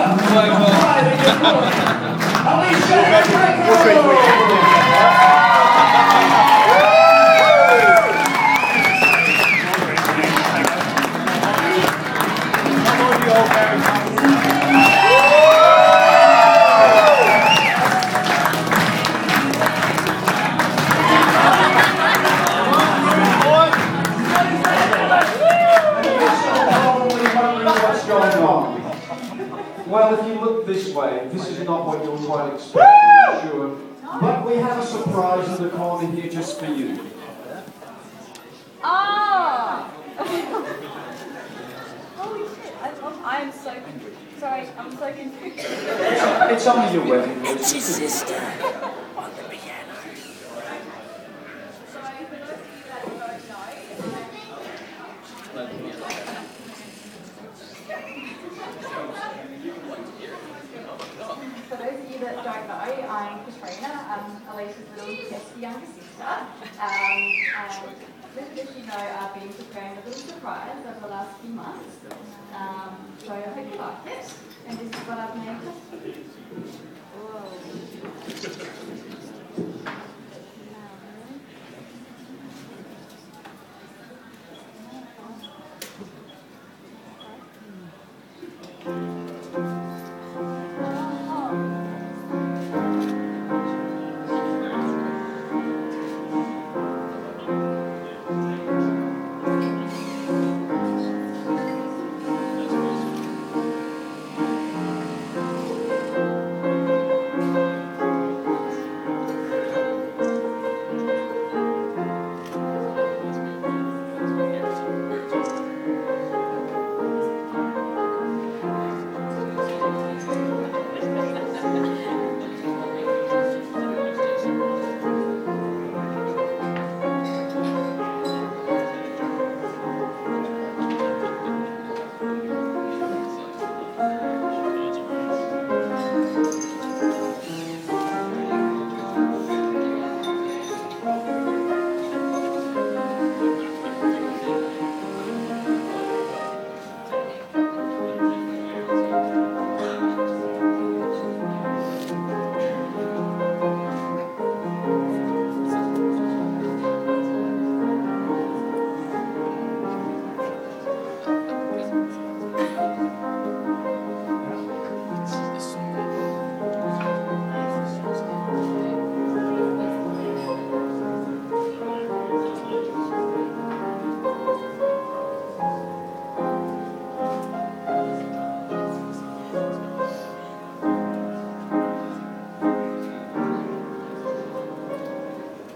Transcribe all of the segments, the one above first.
Foi, foi. This way, this is not what you're quite expecting, I'm sure. But we have a surprise in the corner here just for you. Ah! Holy shit, I love, I am so confused. Sorry, I'm so confused. It's only your wedding. It's his sister on the piano. So, for those of you that don't know, For those of you that don't know, I'm Katrina. I'm Alicia's little younger sister. Um, and little does she know, I've been preparing a little surprise over the last few months.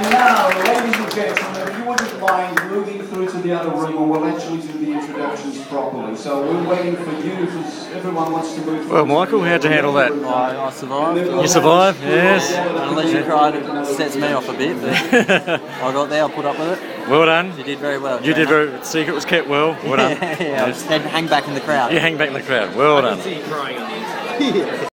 And now, ladies and gentlemen, if you wouldn't mind moving through to the other room and we'll actually do the introductions properly. So we're waiting for you because everyone wants to move. Well, Michael, how'd you handle that? I, I survived. You survived, yes. Unless you cried, it sets me off a bit. But I got there, I put up with it. Well done. You did very well. You did Trainer. very. Secret was kept well. Well done. yeah, yeah. I just had to hang back in the crowd. You hang back in the crowd. Well done.